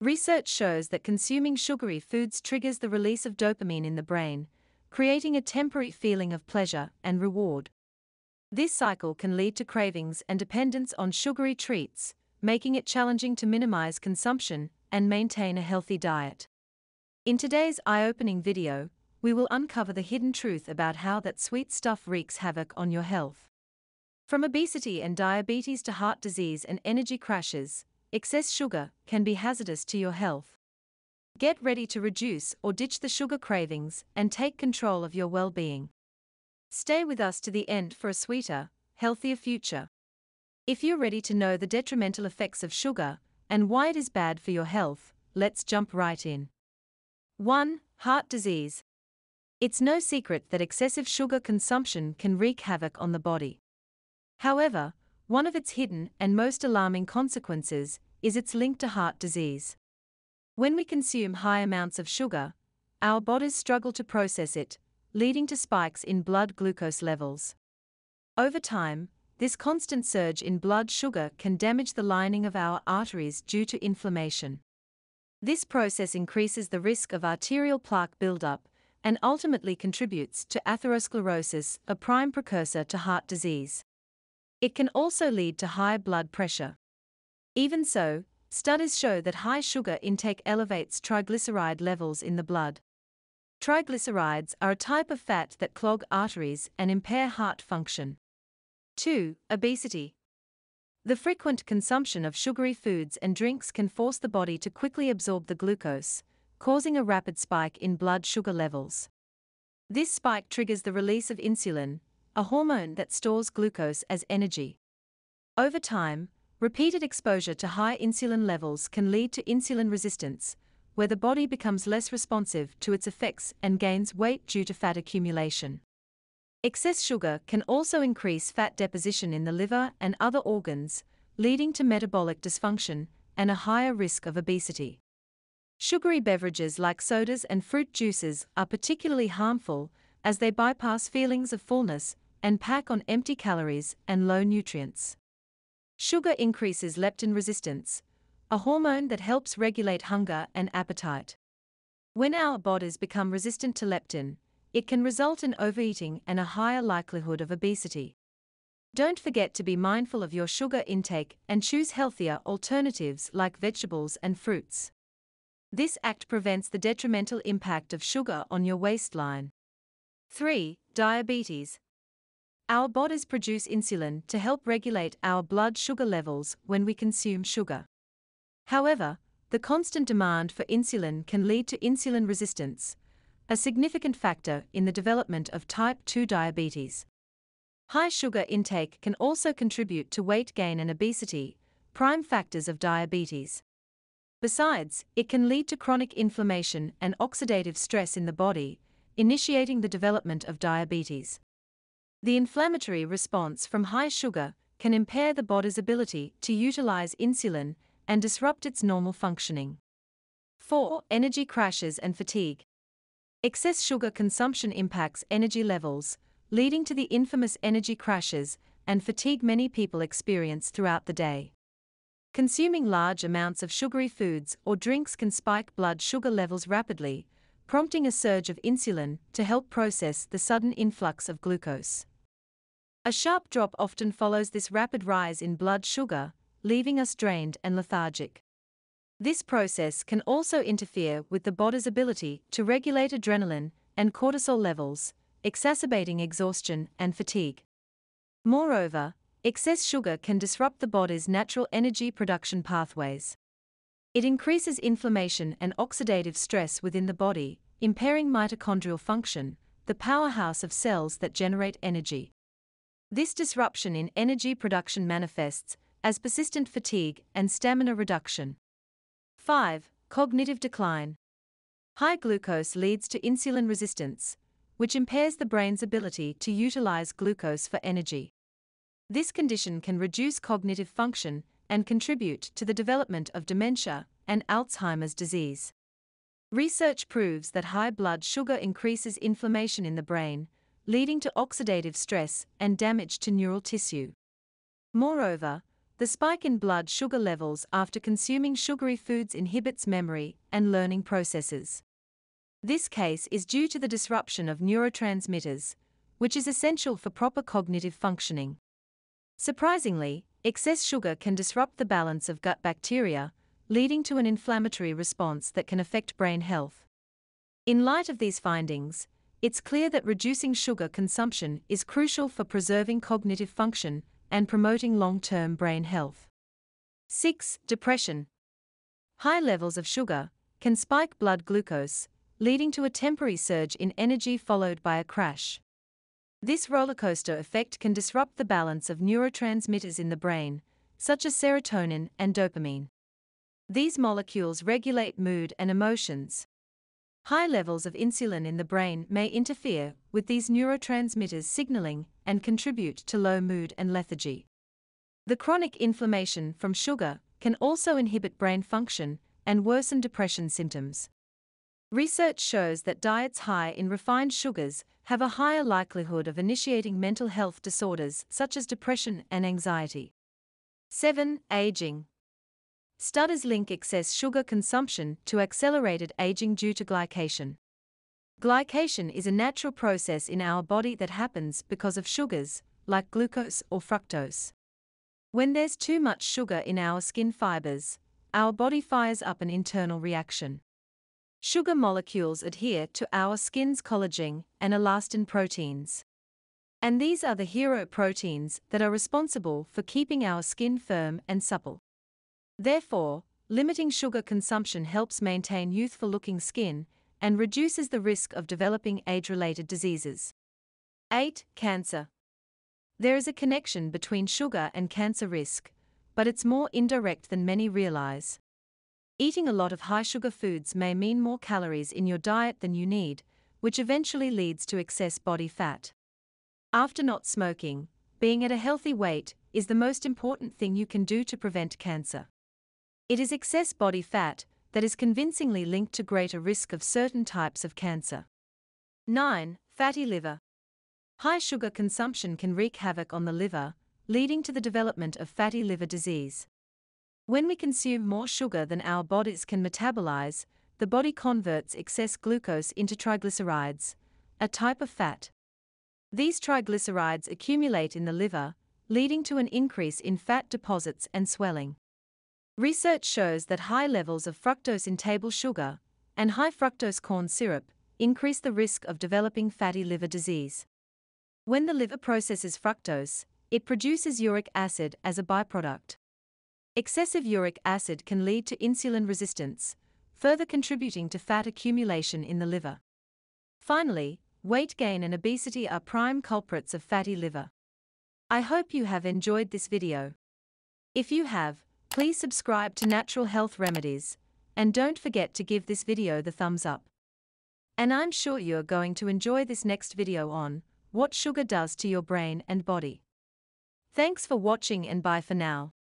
Research shows that consuming sugary foods triggers the release of dopamine in the brain, creating a temporary feeling of pleasure and reward. This cycle can lead to cravings and dependence on sugary treats, making it challenging to minimize consumption and maintain a healthy diet. In today's eye opening video, we will uncover the hidden truth about how that sweet stuff wreaks havoc on your health. From obesity and diabetes to heart disease and energy crashes, excess sugar can be hazardous to your health. Get ready to reduce or ditch the sugar cravings and take control of your well being. Stay with us to the end for a sweeter, healthier future. If you're ready to know the detrimental effects of sugar and why it is bad for your health, let's jump right in. 1. Heart disease. It's no secret that excessive sugar consumption can wreak havoc on the body. However, one of its hidden and most alarming consequences is its link to heart disease. When we consume high amounts of sugar, our bodies struggle to process it, leading to spikes in blood glucose levels. Over time, this constant surge in blood sugar can damage the lining of our arteries due to inflammation. This process increases the risk of arterial plaque buildup and ultimately contributes to atherosclerosis, a prime precursor to heart disease. It can also lead to high blood pressure. Even so, studies show that high sugar intake elevates triglyceride levels in the blood. Triglycerides are a type of fat that clog arteries and impair heart function. 2. Obesity. The frequent consumption of sugary foods and drinks can force the body to quickly absorb the glucose, causing a rapid spike in blood sugar levels. This spike triggers the release of insulin, a hormone that stores glucose as energy. Over time, repeated exposure to high insulin levels can lead to insulin resistance, where the body becomes less responsive to its effects and gains weight due to fat accumulation. Excess sugar can also increase fat deposition in the liver and other organs, leading to metabolic dysfunction and a higher risk of obesity. Sugary beverages like sodas and fruit juices are particularly harmful as they bypass feelings of fullness and pack on empty calories and low nutrients. Sugar increases leptin resistance, a hormone that helps regulate hunger and appetite. When our bodies become resistant to leptin, it can result in overeating and a higher likelihood of obesity. Don't forget to be mindful of your sugar intake and choose healthier alternatives like vegetables and fruits. This act prevents the detrimental impact of sugar on your waistline. 3. Diabetes. Our bodies produce insulin to help regulate our blood sugar levels when we consume sugar. However, the constant demand for insulin can lead to insulin resistance, a significant factor in the development of type 2 diabetes. High sugar intake can also contribute to weight gain and obesity, prime factors of diabetes. Besides, it can lead to chronic inflammation and oxidative stress in the body, initiating the development of diabetes. The inflammatory response from high sugar can impair the body's ability to utilize insulin and disrupt its normal functioning. 4. Energy crashes and fatigue. Excess sugar consumption impacts energy levels, leading to the infamous energy crashes and fatigue many people experience throughout the day. Consuming large amounts of sugary foods or drinks can spike blood sugar levels rapidly, prompting a surge of insulin to help process the sudden influx of glucose. A sharp drop often follows this rapid rise in blood sugar, leaving us drained and lethargic. This process can also interfere with the body's ability to regulate adrenaline and cortisol levels, exacerbating exhaustion and fatigue. Moreover, Excess sugar can disrupt the body's natural energy production pathways. It increases inflammation and oxidative stress within the body, impairing mitochondrial function, the powerhouse of cells that generate energy. This disruption in energy production manifests as persistent fatigue and stamina reduction. 5. Cognitive decline. High glucose leads to insulin resistance, which impairs the brain's ability to utilize glucose for energy. This condition can reduce cognitive function and contribute to the development of dementia and Alzheimer's disease. Research proves that high blood sugar increases inflammation in the brain, leading to oxidative stress and damage to neural tissue. Moreover, the spike in blood sugar levels after consuming sugary foods inhibits memory and learning processes. This case is due to the disruption of neurotransmitters, which is essential for proper cognitive functioning. Surprisingly, excess sugar can disrupt the balance of gut bacteria, leading to an inflammatory response that can affect brain health. In light of these findings, it's clear that reducing sugar consumption is crucial for preserving cognitive function and promoting long term brain health. 6. Depression. High levels of sugar can spike blood glucose, leading to a temporary surge in energy followed by a crash. This rollercoaster effect can disrupt the balance of neurotransmitters in the brain, such as serotonin and dopamine. These molecules regulate mood and emotions. High levels of insulin in the brain may interfere with these neurotransmitters signaling and contribute to low mood and lethargy. The chronic inflammation from sugar can also inhibit brain function and worsen depression symptoms. Research shows that diets high in refined sugars have a higher likelihood of initiating mental health disorders such as depression and anxiety. 7. Aging. Studies link excess sugar consumption to accelerated aging due to glycation. Glycation is a natural process in our body that happens because of sugars, like glucose or fructose. When there's too much sugar in our skin fibers, our body fires up an internal reaction. Sugar molecules adhere to our skin's collagen and elastin proteins. And these are the hero proteins that are responsible for keeping our skin firm and supple. Therefore, limiting sugar consumption helps maintain youthful looking skin and reduces the risk of developing age related diseases. 8. Cancer. There is a connection between sugar and cancer risk, but it's more indirect than many realize. Eating a lot of high sugar foods may mean more calories in your diet than you need, which eventually leads to excess body fat. After not smoking, being at a healthy weight is the most important thing you can do to prevent cancer. It is excess body fat that is convincingly linked to greater risk of certain types of cancer. 9. Fatty liver. High sugar consumption can wreak havoc on the liver, leading to the development of fatty liver disease. When we consume more sugar than our bodies can metabolize, the body converts excess glucose into triglycerides, a type of fat. These triglycerides accumulate in the liver, leading to an increase in fat deposits and swelling. Research shows that high levels of fructose in table sugar and high fructose corn syrup increase the risk of developing fatty liver disease. When the liver processes fructose, it produces uric acid as a byproduct. Excessive uric acid can lead to insulin resistance, further contributing to fat accumulation in the liver. Finally, weight gain and obesity are prime culprits of fatty liver. I hope you have enjoyed this video. If you have, Please subscribe to Natural Health Remedies, and don't forget to give this video the thumbs up. And I'm sure you're going to enjoy this next video on what sugar does to your brain and body. Thanks for watching and bye for now.